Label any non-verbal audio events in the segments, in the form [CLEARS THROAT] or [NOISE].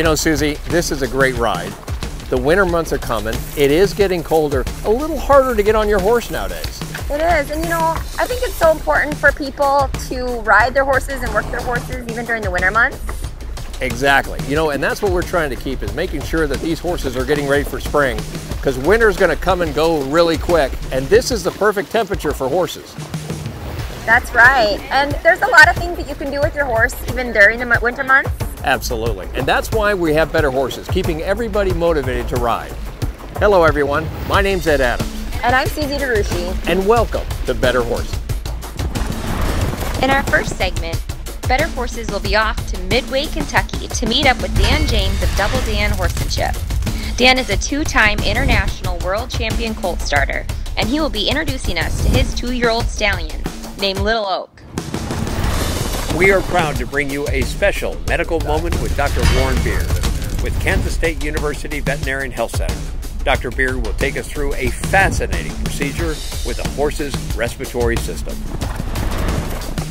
You know, Susie, this is a great ride. The winter months are coming. It is getting colder, a little harder to get on your horse nowadays. It is, and you know, I think it's so important for people to ride their horses and work their horses even during the winter months. Exactly. You know, and that's what we're trying to keep is making sure that these horses are getting ready for spring because winter's going to come and go really quick, and this is the perfect temperature for horses. That's right. And there's a lot of things that you can do with your horse even during the winter months. Absolutely. And that's why we have Better Horses, keeping everybody motivated to ride. Hello, everyone. My name's Ed Adams. And I'm Susie DeRucci. And welcome to Better Horses. In our first segment, Better Horses will be off to Midway, Kentucky to meet up with Dan James of Double Dan Horsemanship. Dan is a two time international world champion colt starter, and he will be introducing us to his two year old stallion named Little Oak. We are proud to bring you a special medical moment with Dr. Warren Beard with Kansas State University Veterinarian Health Center. Dr. Beard will take us through a fascinating procedure with a horse's respiratory system.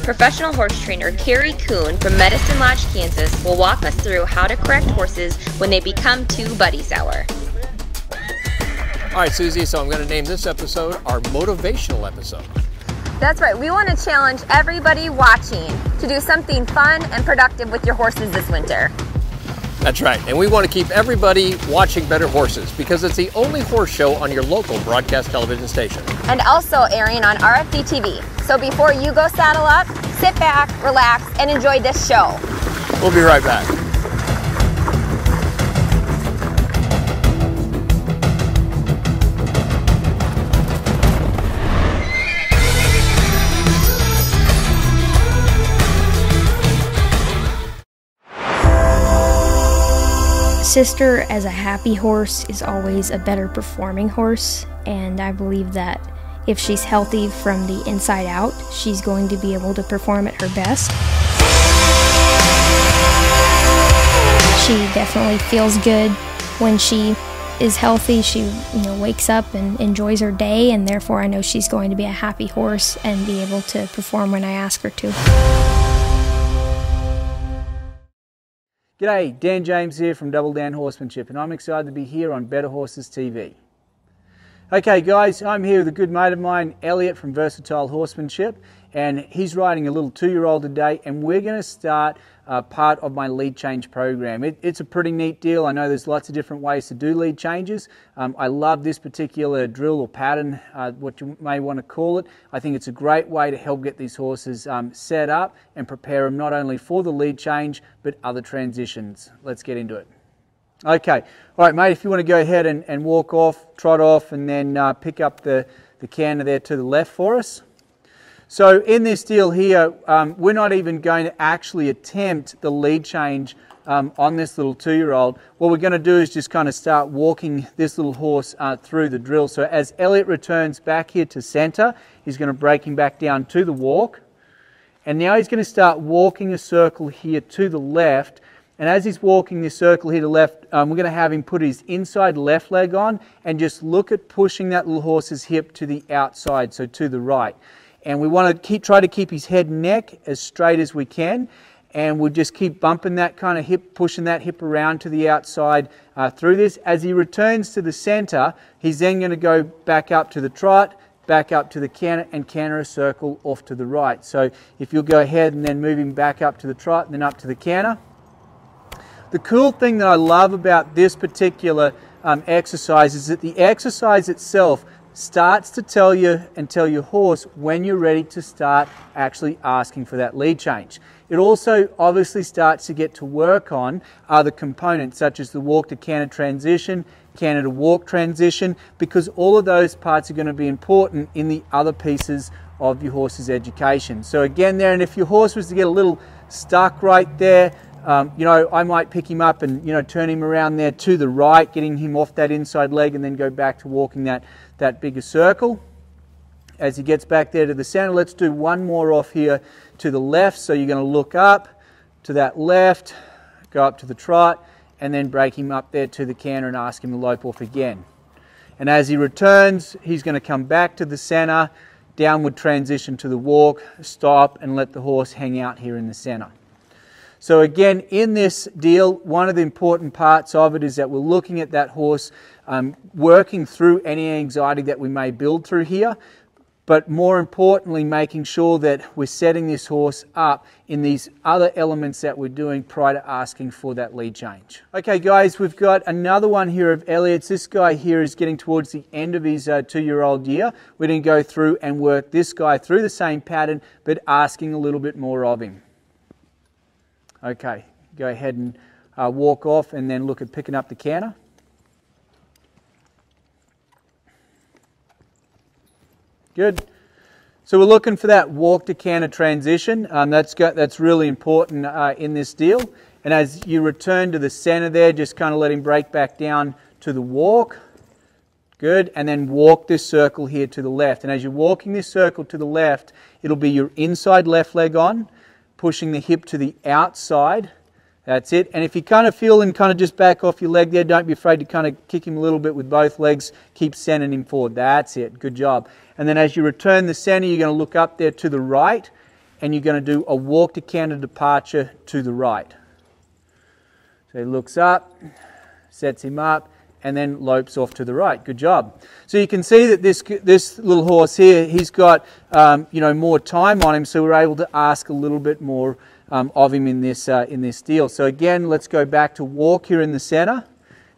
Professional horse trainer Kerry Kuhn from Medicine Lodge, Kansas will walk us through how to correct horses when they become too buddy sour. All right, Susie, so I'm going to name this episode our motivational episode. That's right. We want to challenge everybody watching to do something fun and productive with your horses this winter. That's right. And we want to keep everybody watching Better Horses because it's the only horse show on your local broadcast television station. And also airing on RFD TV. So before you go saddle up, sit back, relax, and enjoy this show. We'll be right back. Sister, as a happy horse, is always a better performing horse, and I believe that if she's healthy from the inside out, she's going to be able to perform at her best. She definitely feels good when she is healthy. She, you know, wakes up and enjoys her day, and therefore I know she's going to be a happy horse and be able to perform when I ask her to. G'day, Dan James here from Double Dan Horsemanship, and I'm excited to be here on Better Horses TV. Okay, guys, I'm here with a good mate of mine, Elliot from Versatile Horsemanship, and he's riding a little two year old today, and we're going to start uh, part of my lead change program. It, it's a pretty neat deal. I know there's lots of different ways to do lead changes. Um, I love this particular drill or pattern, uh, what you may want to call it. I think it's a great way to help get these horses um, set up and prepare them not only for the lead change but other transitions. Let's get into it. Okay, all right, mate, if you want to go ahead and, and walk off, trot off, and then uh, pick up the, the canter there to the left for us. So in this deal here, um, we're not even going to actually attempt the lead change um, on this little two-year-old. What we're going to do is just kind of start walking this little horse uh, through the drill. So as Elliot returns back here to center, he's going to break him back down to the walk. And now he's going to start walking a circle here to the left. And as he's walking this circle here to the left, um, we're going to have him put his inside left leg on and just look at pushing that little horse's hip to the outside, so to the right and we want to keep try to keep his head and neck as straight as we can. And we'll just keep bumping that kind of hip pushing that hip around to the outside uh, through this. As he returns to the center he's then going to go back up to the trot back up to the canter and canter a circle off to the right. So if you'll go ahead and then move him back up to the trot and then up to the canter. The cool thing that I love about this particular um, exercise is that the exercise itself starts to tell you and tell your horse when you're ready to start actually asking for that lead change. It also obviously starts to get to work on other components such as the walk to canter transition, canter to walk transition, because all of those parts are going to be important in the other pieces of your horse's education. So again there, and if your horse was to get a little stuck right there, um, you know, I might pick him up and, you know, turn him around there to the right, getting him off that inside leg and then go back to walking that, that bigger circle. As he gets back there to the center, let's do one more off here to the left. So you're going to look up to that left, go up to the trot, and then break him up there to the canter and ask him to lope off again. And as he returns, he's going to come back to the center, downward transition to the walk, stop, and let the horse hang out here in the center. So again, in this deal, one of the important parts of it is that we're looking at that horse, um, working through any anxiety that we may build through here, but more importantly, making sure that we're setting this horse up in these other elements that we're doing prior to asking for that lead change. Okay, guys, we've got another one here of Elliot's. This guy here is getting towards the end of his uh, two-year-old year. We're going to go through and work this guy through the same pattern, but asking a little bit more of him. Okay, go ahead and uh, walk off and then look at picking up the canter. Good. So we're looking for that walk to canter transition. Um, that's got, that's really important uh, in this deal. And as you return to the center there, just kind of let him break back down to the walk. Good. And then walk this circle here to the left. And as you're walking this circle to the left, it'll be your inside left leg on, pushing the hip to the outside. That's it. And if you kind of feel him kind of just back off your leg there, don't be afraid to kind of kick him a little bit with both legs. Keep sending him forward. That's it. Good job. And then as you return the center, you're going to look up there to the right and you're going to do a walk to canter departure to the right. So he looks up, sets him up, and then lopes off to the right. Good job. So you can see that this this little horse here, he's got um, you know more time on him, so we're able to ask a little bit more um, of him in this, uh, in this deal. So again, let's go back to walk here in the center.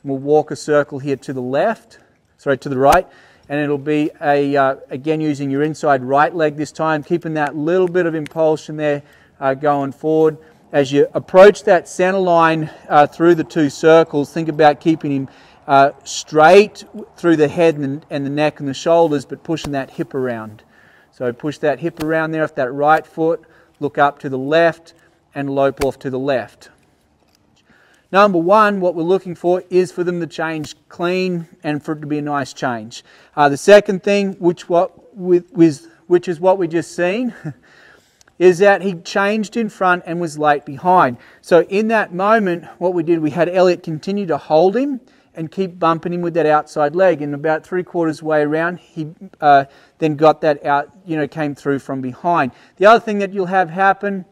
We'll walk a circle here to the left, sorry, to the right. And it'll be, a, uh, again, using your inside right leg this time, keeping that little bit of impulsion there uh, going forward. As you approach that center line uh, through the two circles, think about keeping him uh, straight through the head and, and the neck and the shoulders, but pushing that hip around. So push that hip around there off that right foot, look up to the left, and lope off to the left. Number one, what we're looking for is for them to change clean and for it to be a nice change. Uh, the second thing, which, what, with, with, which is what we just seen, [LAUGHS] is that he changed in front and was late behind. So in that moment, what we did, we had Elliot continue to hold him and keep bumping him with that outside leg. And about three quarters way around, he uh, then got that out, you know, came through from behind. The other thing that you'll have happen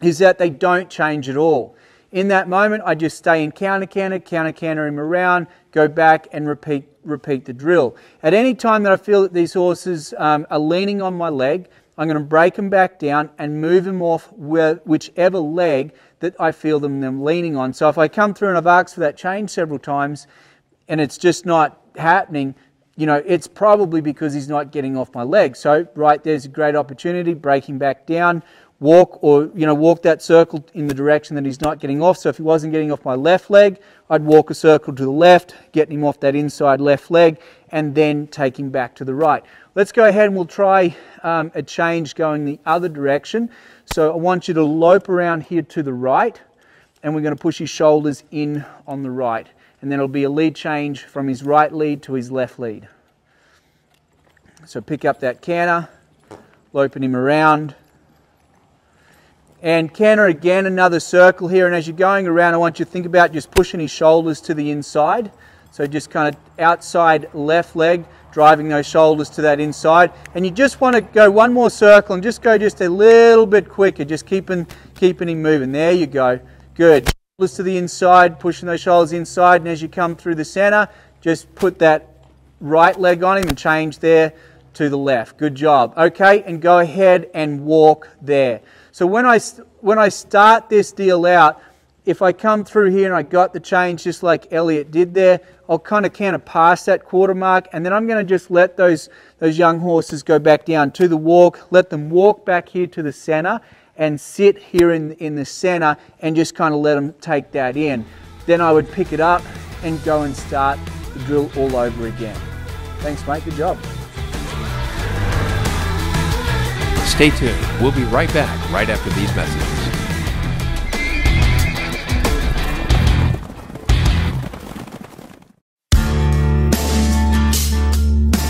is that they don't change at all. In that moment, I just stay in counter counter, counter counter him around, go back and repeat, repeat the drill. At any time that I feel that these horses um, are leaning on my leg, I'm going to break them back down and move them off where, whichever leg that I feel them, them leaning on. So if I come through and I've asked for that change several times and it's just not happening, you know, it's probably because he's not getting off my leg. So, right, there's a great opportunity, breaking back down, walk or you know walk that circle in the direction that he's not getting off. So if he wasn't getting off my left leg I'd walk a circle to the left getting him off that inside left leg and then take him back to the right. Let's go ahead and we'll try um, a change going the other direction. So I want you to lope around here to the right and we're going to push his shoulders in on the right. And then it'll be a lead change from his right lead to his left lead. So pick up that canter loping him around and canter again, another circle here. And as you're going around, I want you to think about just pushing his shoulders to the inside. So just kind of outside left leg, driving those shoulders to that inside. And you just want to go one more circle and just go just a little bit quicker, just keeping, keeping him moving. There you go. Good. Shoulders to the inside, pushing those shoulders inside. And as you come through the center, just put that right leg on him and change there to the left. Good job. Okay, and go ahead and walk there. So when I, when I start this deal out, if I come through here and I got the change just like Elliot did there, I'll kind of kind of pass that quarter mark and then I'm going to just let those, those young horses go back down to the walk, let them walk back here to the center and sit here in, in the center and just kind of let them take that in. Then I would pick it up and go and start the drill all over again. Thanks mate, good job. Stay tuned. We'll be right back right after these messages.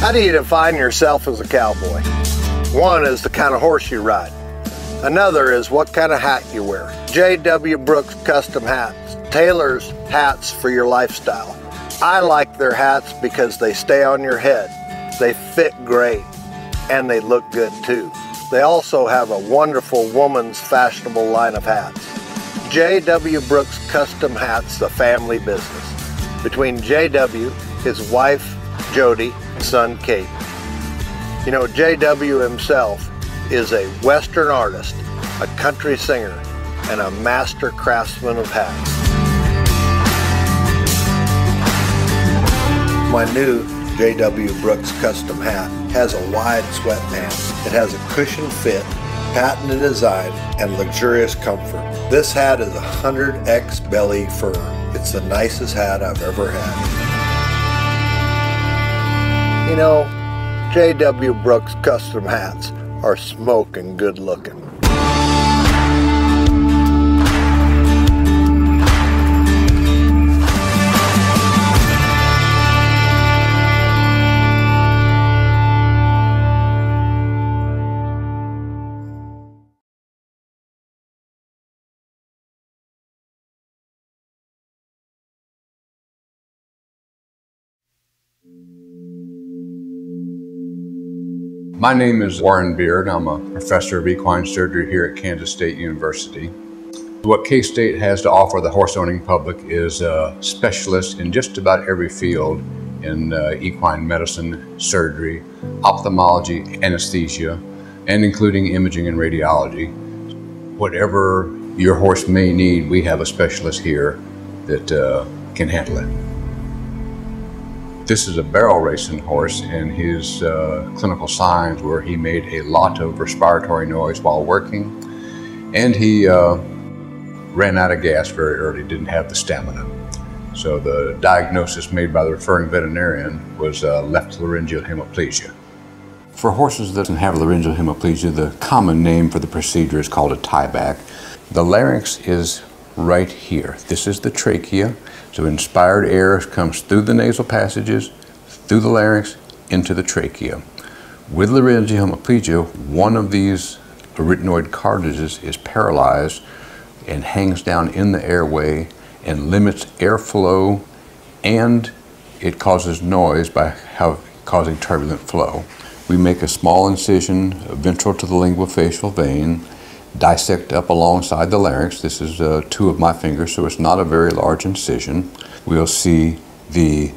How do you define yourself as a cowboy? One is the kind of horse you ride. Another is what kind of hat you wear. J.W. Brooks Custom Hats tailors hats for your lifestyle. I like their hats because they stay on your head, they fit great, and they look good too. They also have a wonderful woman's fashionable line of hats. J.W. Brooks Custom Hats, the family business. Between J.W., his wife, Jody, son, Kate. You know, J.W. himself is a Western artist, a country singer, and a master craftsman of hats. My new J.W. Brooks custom hat has a wide sweatband. It has a cushion fit, patented design, and luxurious comfort. This hat is a 100X belly fur. It's the nicest hat I've ever had. You know, J.W. Brooks custom hats are smoking good looking. My name is Warren Beard. I'm a professor of equine surgery here at Kansas State University. What K-State has to offer the horse owning public is a specialist in just about every field in uh, equine medicine, surgery, ophthalmology, anesthesia, and including imaging and radiology. Whatever your horse may need, we have a specialist here that uh, can handle it. This is a barrel racing horse, and his uh, clinical signs were he made a lot of respiratory noise while working, and he uh, ran out of gas very early, didn't have the stamina. So the diagnosis made by the referring veterinarian was uh, left laryngeal hemiplegia. For horses that have laryngeal hemiplegia, the common name for the procedure is called a tieback. The larynx is right here. This is the trachea. So inspired air comes through the nasal passages, through the larynx, into the trachea. With laryngeal hemiplegia, one of these arytenoid cartilages is paralyzed and hangs down in the airway and limits airflow and it causes noise by how, causing turbulent flow. We make a small incision ventral to the linguofacial vein dissect up alongside the larynx. This is uh, two of my fingers, so it's not a very large incision. We'll see the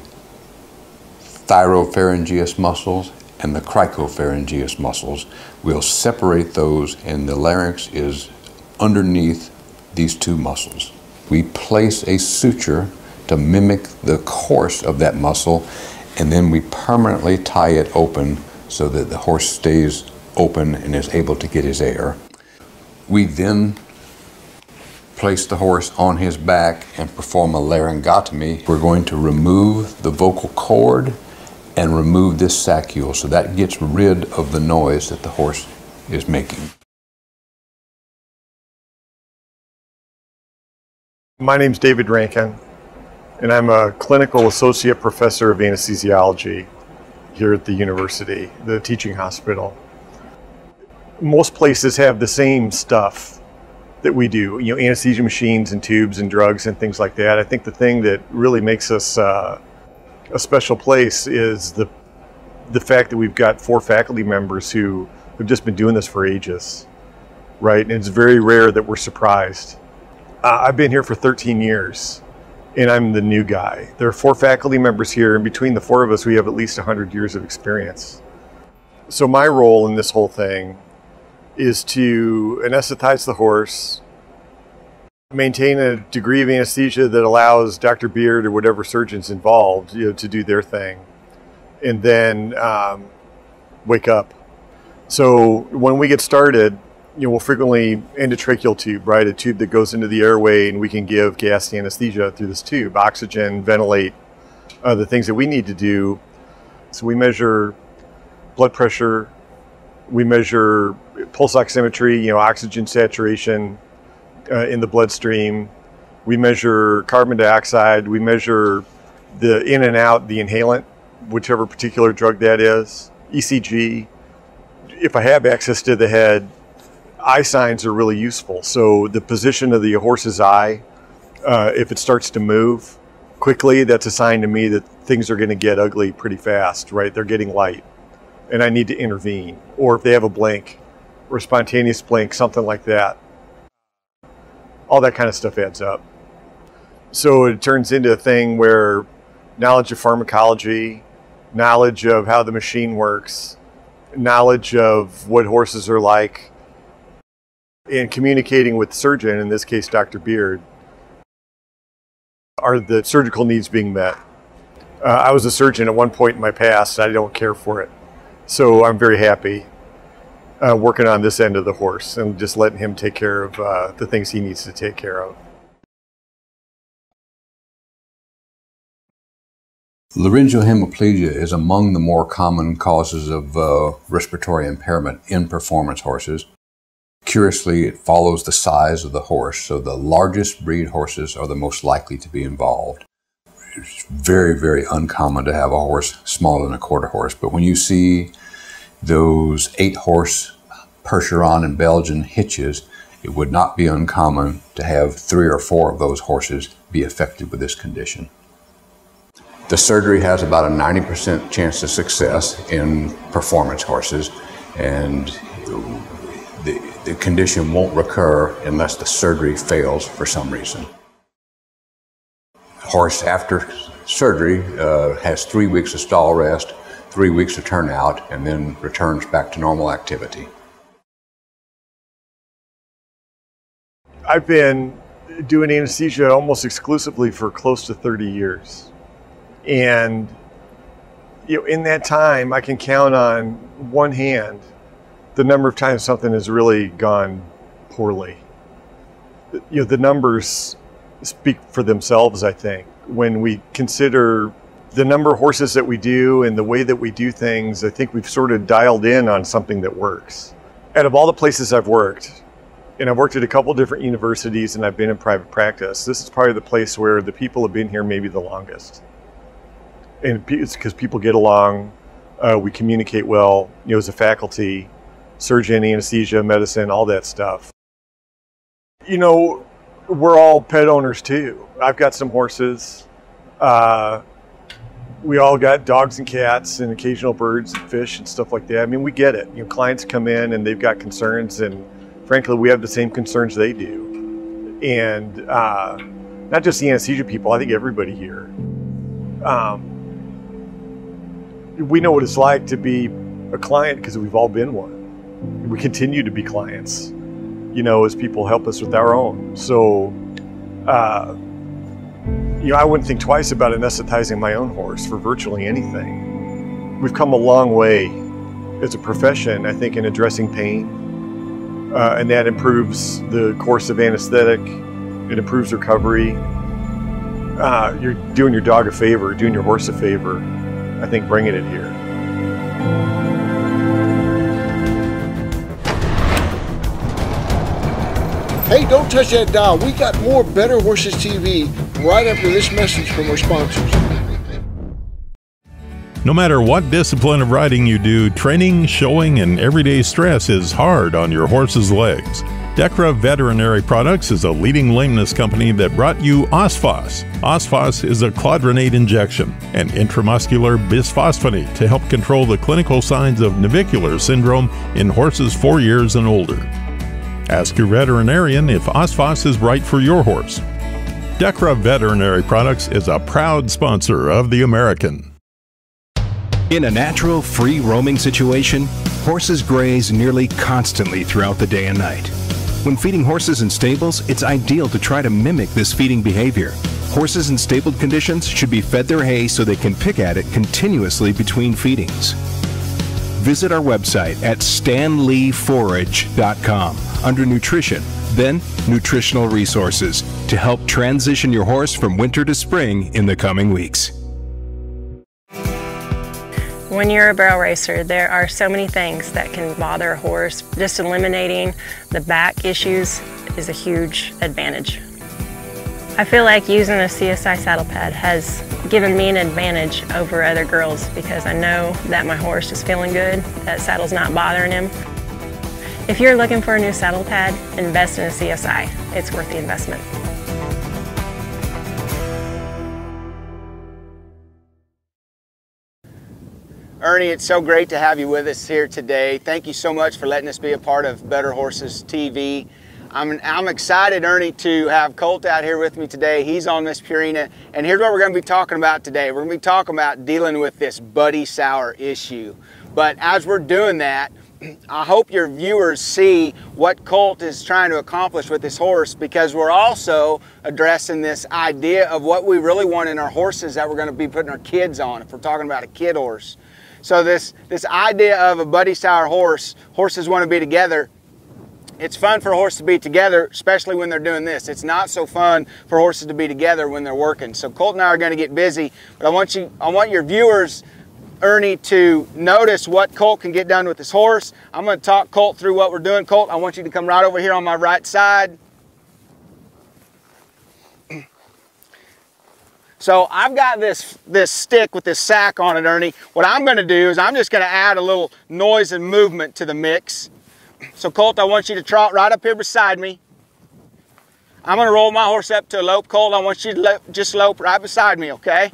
thyropharyngeus muscles and the cricopharyngeus muscles. We'll separate those, and the larynx is underneath these two muscles. We place a suture to mimic the course of that muscle, and then we permanently tie it open so that the horse stays open and is able to get his air. We then place the horse on his back and perform a laryngotomy. We're going to remove the vocal cord and remove this saccule so that gets rid of the noise that the horse is making. My name is David Rankin, and I'm a clinical associate professor of anesthesiology here at the university, the teaching hospital most places have the same stuff that we do, you know, anesthesia machines and tubes and drugs and things like that. I think the thing that really makes us uh, a special place is the the fact that we've got four faculty members who have just been doing this for ages, right? And it's very rare that we're surprised. Uh, I've been here for 13 years, and I'm the new guy. There are four faculty members here, and between the four of us, we have at least 100 years of experience. So my role in this whole thing is to anesthetize the horse, maintain a degree of anesthesia that allows Dr. Beard or whatever surgeons involved, you know, to do their thing, and then um, wake up. So when we get started, you know, we'll frequently endotracheal tube, right? A tube that goes into the airway, and we can give gas anesthesia through this tube, oxygen, ventilate, uh, the things that we need to do. So we measure blood pressure, we measure pulse oximetry, you know, oxygen saturation uh, in the bloodstream. We measure carbon dioxide. We measure the in and out, the inhalant, whichever particular drug that is. ECG. If I have access to the head, eye signs are really useful. So the position of the horse's eye, uh, if it starts to move quickly, that's a sign to me that things are going to get ugly pretty fast, right? They're getting light and I need to intervene. Or if they have a blank or a spontaneous blank, something like that. all that kind of stuff adds up. So it turns into a thing where knowledge of pharmacology, knowledge of how the machine works, knowledge of what horses are like, and communicating with the surgeon, in this case, Dr. Beard, are the surgical needs being met? Uh, I was a surgeon at one point in my past. I don't care for it. So I'm very happy uh, working on this end of the horse and just letting him take care of uh, the things he needs to take care of. Laryngeal hemiplegia is among the more common causes of uh, respiratory impairment in performance horses. Curiously, it follows the size of the horse, so the largest breed horses are the most likely to be involved. It's very, very uncommon to have a horse smaller than a quarter horse, but when you see those eight horse Percheron and Belgian hitches, it would not be uncommon to have three or four of those horses be affected with this condition. The surgery has about a 90% chance of success in performance horses, and the, the condition won't recur unless the surgery fails for some reason. Horse after surgery uh, has three weeks of stall rest, three weeks of turnout, and then returns back to normal activity. I've been doing anesthesia almost exclusively for close to 30 years. And you know, in that time, I can count on one hand the number of times something has really gone poorly. You know, the numbers speak for themselves, I think. When we consider the number of horses that we do and the way that we do things, I think we've sort of dialed in on something that works. Out of all the places I've worked, and I've worked at a couple different universities and I've been in private practice, this is probably the place where the people have been here maybe the longest. And it's because people get along, uh, we communicate well, you know, as a faculty, surgeon, anesthesia, medicine, all that stuff. You know, we're all pet owners too. I've got some horses. Uh, we all got dogs and cats and occasional birds and fish and stuff like that. I mean, we get it. You know, clients come in and they've got concerns, and frankly, we have the same concerns they do. And uh, not just the anesthesia people, I think everybody here. Um, we know what it's like to be a client because we've all been one we continue to be clients, you know, as people help us with our own. So, uh, you know, I wouldn't think twice about anesthetizing my own horse for virtually anything. We've come a long way as a profession, I think, in addressing pain, uh, and that improves the course of anesthetic. It improves recovery. Uh, you're doing your dog a favor, doing your horse a favor. I think bringing it here. Hey, don't touch that dial. We got more Better Horses TV right after this message from our sponsors. No matter what discipline of riding you do, training, showing, and everyday stress is hard on your horse's legs. Dechra Veterinary Products is a leading lameness company that brought you Osphos. Osphos is a clodronate injection, an intramuscular bisphosphonate to help control the clinical signs of navicular syndrome in horses four years and older. Ask your veterinarian if Osphos is right for your horse. Dechra Veterinary Products is a proud sponsor of The American. In a natural, free roaming situation, horses graze nearly constantly throughout the day and night. When feeding horses in stables, it's ideal to try to mimic this feeding behavior. Horses in stabled conditions should be fed their hay so they can pick at it continuously between feedings visit our website at standleeforage.com under Nutrition, then Nutritional Resources to help transition your horse from winter to spring in the coming weeks. When you're a barrel racer, there are so many things that can bother a horse. Just eliminating the back issues is a huge advantage. I feel like using a CSI saddle pad has given me an advantage over other girls because I know that my horse is feeling good, that saddle's not bothering him. If you're looking for a new saddle pad, invest in a CSI. It's worth the investment. Ernie, it's so great to have you with us here today. Thank you so much for letting us be a part of Better Horses TV. I'm, I'm excited, Ernie, to have Colt out here with me today. He's on Miss Purina, and here's what we're going to be talking about today. We're going to be talking about dealing with this buddy sour issue. But as we're doing that, [CLEARS THROAT] I hope your viewers see what Colt is trying to accomplish with this horse because we're also addressing this idea of what we really want in our horses that we're going to be putting our kids on if we're talking about a kid horse. So this, this idea of a buddy sour horse, horses want to be together, it's fun for horses to be together, especially when they're doing this. It's not so fun for horses to be together when they're working. So Colt and I are going to get busy, but I want you, I want your viewers, Ernie, to notice what Colt can get done with his horse. I'm going to talk Colt through what we're doing. Colt, I want you to come right over here on my right side. [CLEARS THROAT] So I've got this, this stick with this sack on it, Ernie. What I'm gonna do is I'm just gonna add a little noise and movement to the mix. So Colt, I want you to trot right up here beside me. I'm gonna roll my horse up to a lope. Colt, I want you to just lope right beside me, okay?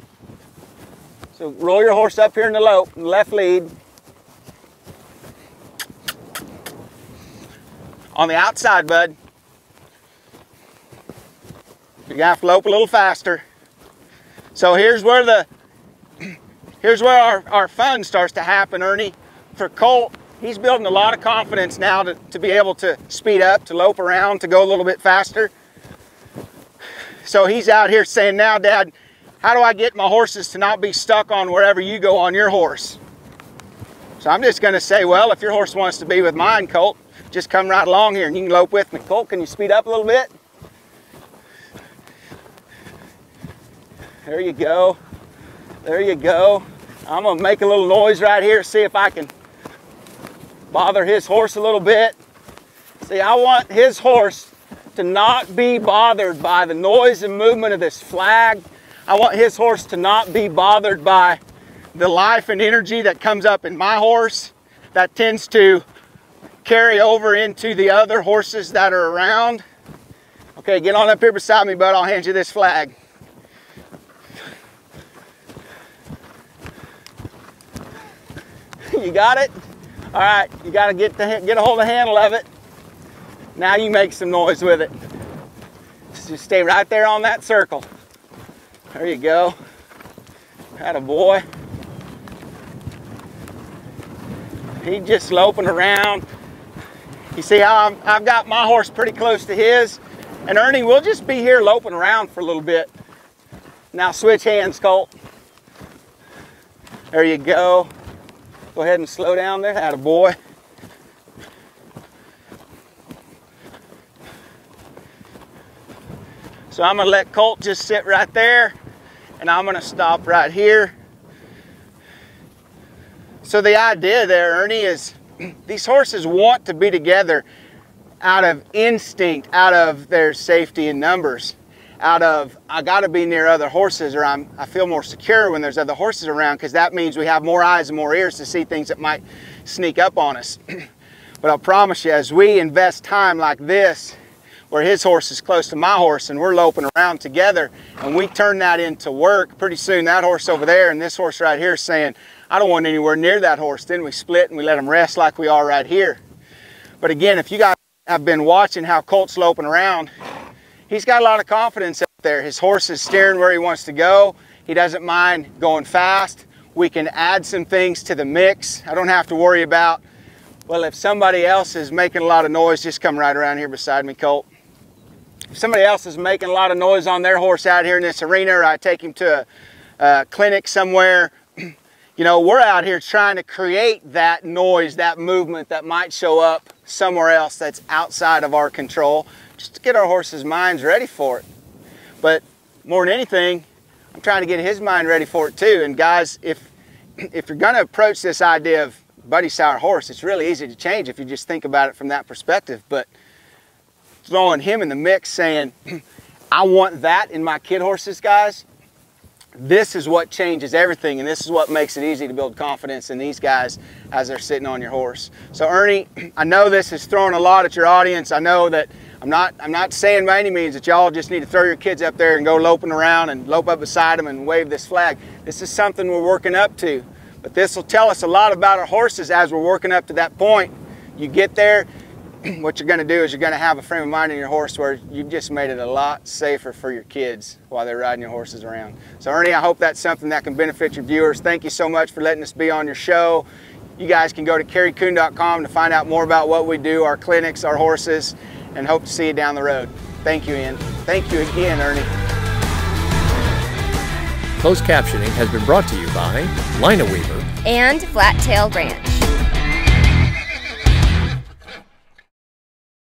So roll your horse up here in the lope, left lead. On the outside, bud. Have to lope a little faster. So here's where the [CLEARS THROAT] here's where our, our fun starts to happen, Ernie. For Colt, he's building a lot of confidence now to, to be able to speed up, to lope around, to go a little bit faster. So he's out here saying, now, Dad, how do I get my horses to not be stuck on wherever you go on your horse? So I'm just going to say, well, if your horse wants to be with mine, Colt, just come right along here and you can lope with me. Colt, can you speed up a little bit? There you go. There you go. I'm going to make a little noise right here, see if I can bother his horse a little bit. See, I want his horse to not be bothered by the noise and movement of this flag. I want his horse to not be bothered by the life and energy that comes up in my horse that tends to carry over into the other horses that are around. Okay, get on up here beside me, bud. I'll hand you this flag. [LAUGHS] you got it? All right, you got to get the, get a hold of the handle of it. Now you make some noise with it. Just stay right there on that circle. There you go. Had a boy. He just loping around. You see how i I've got my horse pretty close to his. And Ernie, we'll just be here loping around for a little bit. Now switch hands, Colt. There you go. Go ahead and slow down there. Had a boy. So I'm gonna let Colt just sit right there and I'm gonna stop right here. So the idea there, Ernie, is [CLEARS THROAT] these horses want to be together out of instinct, out of their safety in numbers out of I got to be near other horses or I'm, I feel more secure when there's other horses around because that means we have more eyes and more ears to see things that might sneak up on us. [CLEARS THROAT] but I'll promise you, as we invest time like this, where his horse is close to my horse and we're loping around together and we turn that into work, pretty soon that horse over there and this horse right here is saying, I don't want anywhere near that horse. Then we split and we let him rest like we are right here. But again, if you guys have been watching how Colt's loping around, he's got a lot of confidence up there. His horse is steering where he wants to go. He doesn't mind going fast. We can add some things to the mix. I don't have to worry about, well, if somebody else is making a lot of noise, just come right around here beside me, Colt. If somebody else is making a lot of noise on their horse out here in this arena, or I take him to a, a clinic somewhere, [CLEARS THROAT] you know, we're out here trying to create that noise, that movement that might show up somewhere else that's outside of our control just to get our horses' minds ready for it. But more than anything, I'm trying to get his mind ready for it too. And guys, if if you're going to approach this idea of Buddy Sour horse, it's really easy to change if you just think about it from that perspective. But throwing him in the mix, saying, [CLEARS THROAT] I want that in my kid horses, guys, this is what changes everything and this is what makes it easy to build confidence in these guys as they're sitting on your horse. So Ernie, [CLEARS THROAT] I know this is throwing a lot at your audience. I know that I'm not, I'm not saying by any means that y'all just need to throw your kids up there and go loping around and lope up beside them and wave this flag. This is something we're working up to. But this will tell us a lot about our horses as we're working up to that point. You get there, [CLEARS THROAT] what you're going to do is you're going to have a frame of mind in your horse where you've just made it a lot safer for your kids while they're riding your horses around. So Ernie, I hope that's something that can benefit your viewers. Thank you so much for letting us be on your show. You guys can go to kerrykuhn.com to find out more about what we do, our clinics, our horses, and hope to see you down the road. Thank you, Ian. Thank you again, Ernie. Closed captioning has been brought to you by Lina Weaver and Flat Tail Ranch.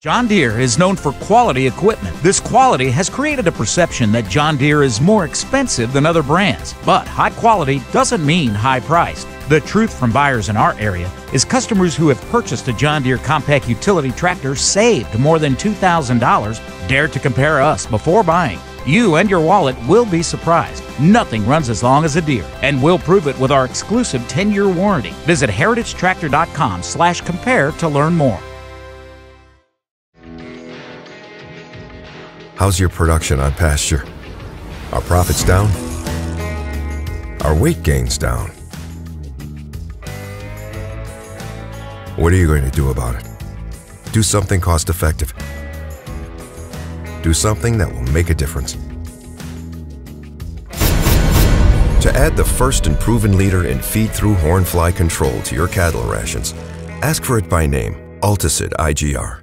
John Deere is known for quality equipment. This quality has created a perception that John Deere is more expensive than other brands. But high quality doesn't mean high priced. The truth from buyers in our area is customers who have purchased a John Deere compact utility tractor saved more than $2,000. Dare to compare us before buying. You and your wallet will be surprised. Nothing runs as long as a Deere, and we'll prove it with our exclusive 10-year warranty. Visit heritagetractor.com slash compare to learn more. How's your production on pasture? Are profits down? Are weight gains down? What are you going to do about it? Do something cost effective. Do something that will make a difference. To add the first and proven leader in feed-through horn fly control to your cattle rations, ask for it by name, Altosid IGR.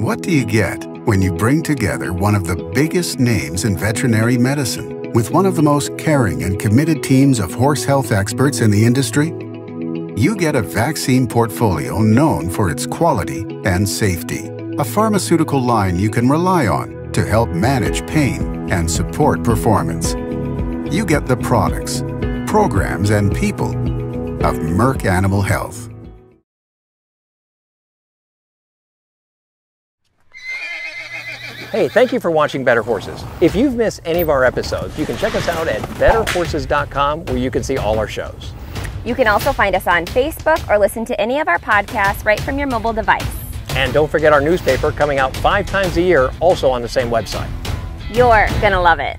What do you get when you bring together one of the biggest names in veterinary medicine with one of the most caring and committed teams of horse health experts in the industry? You get a vaccine portfolio known for its quality and safety, a pharmaceutical line you can rely on to help manage pain and support performance. You get the products, programs, and people of Merck Animal Health. Hey, thank you for watching Better Horses. If you've missed any of our episodes, you can check us out at betterhorses.com where you can see all our shows. You can also find us on Facebook or listen to any of our podcasts right from your mobile device. And don't forget our newspaper coming out five times a year, also on the same website. You're going to love it.